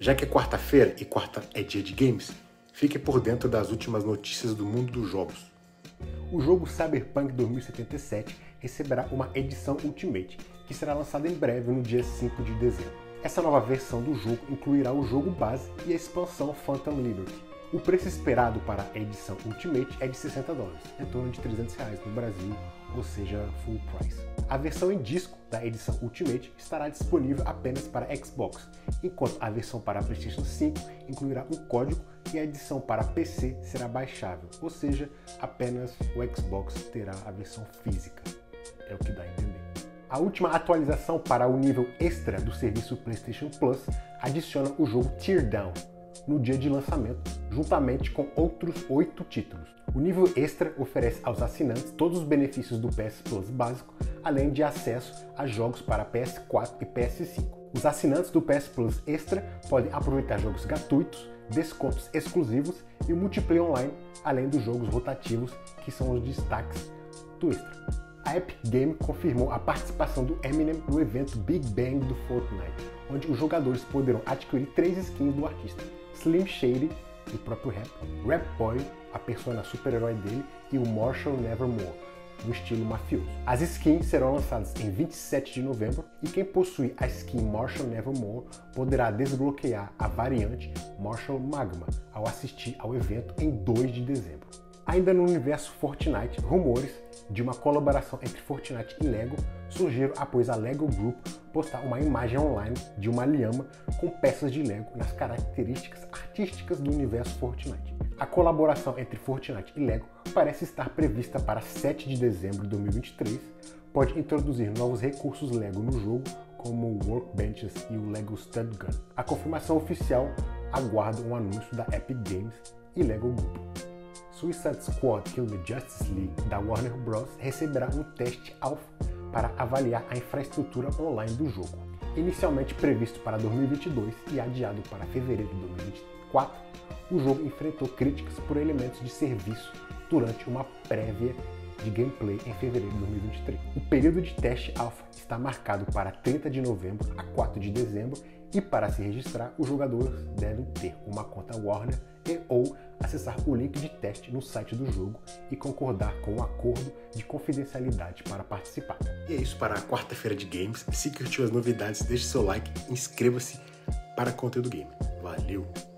Já que é quarta-feira e quarta é dia de games, fique por dentro das últimas notícias do mundo dos jogos. O jogo Cyberpunk 2077 receberá uma edição Ultimate, que será lançada em breve no dia 5 de dezembro. Essa nova versão do jogo incluirá o jogo base e a expansão Phantom Liberty. O preço esperado para a edição Ultimate é de 60 dólares, em torno de 300 reais no Brasil, ou seja, full price. A versão em disco da edição Ultimate estará disponível apenas para Xbox, enquanto a versão para PlayStation 5 incluirá um código e a edição para PC será baixável, ou seja, apenas o Xbox terá a versão física. É o que dá a entender. A última atualização para o nível extra do serviço PlayStation Plus adiciona o jogo Teardown no dia de lançamento, juntamente com outros oito títulos. O nível extra oferece aos assinantes todos os benefícios do PS Plus básico, além de acesso a jogos para PS4 e PS5. Os assinantes do PS Plus Extra podem aproveitar jogos gratuitos, descontos exclusivos e multiplayer online, além dos jogos rotativos, que são os destaques do Extra a Epic Game confirmou a participação do Eminem no evento Big Bang do Fortnite, onde os jogadores poderão adquirir três skins do artista: Slim Shady, o próprio rap, Rap Boy, a persona super-herói dele, e o Marshall Nevermore, no estilo mafioso. As skins serão lançadas em 27 de novembro e quem possui a skin Marshall Nevermore poderá desbloquear a variante Marshall Magma ao assistir ao evento em 2 de dezembro. Ainda no universo Fortnite, rumores de uma colaboração entre Fortnite e Lego surgiram após a Lego Group postar uma imagem online de uma lhama com peças de Lego nas características artísticas do universo Fortnite. A colaboração entre Fortnite e Lego parece estar prevista para 7 de dezembro de 2023, pode introduzir novos recursos Lego no jogo, como Workbenches e o Lego Stud Gun. A confirmação oficial aguarda um anúncio da Epic Games e Lego Group. Suicide Squad Kill the Justice League da Warner Bros. receberá um teste alfa para avaliar a infraestrutura online do jogo. Inicialmente previsto para 2022 e adiado para fevereiro de 2024, o jogo enfrentou críticas por elementos de serviço durante uma prévia de gameplay em fevereiro de 2023. O período de teste alfa está marcado para 30 de novembro a 4 de dezembro e para se registrar, os jogadores devem ter uma conta Warner e ou acessar o link de teste no site do jogo e concordar com o acordo de confidencialidade para participar. E é isso para a quarta-feira de games. Se curtiu as novidades, deixe seu like, inscreva-se para conteúdo game. Valeu!